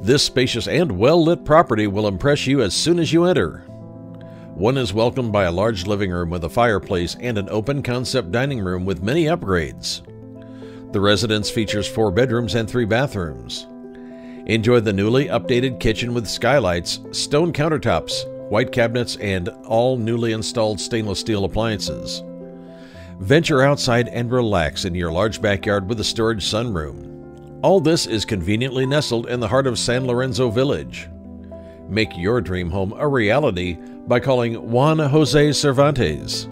This spacious and well lit property will impress you as soon as you enter. One is welcomed by a large living room with a fireplace and an open concept dining room with many upgrades. The residence features four bedrooms and three bathrooms. Enjoy the newly updated kitchen with skylights, stone countertops, white cabinets, and all newly installed stainless steel appliances. Venture outside and relax in your large backyard with a storage sunroom. All this is conveniently nestled in the heart of San Lorenzo Village. Make your dream home a reality by calling Juan Jose Cervantes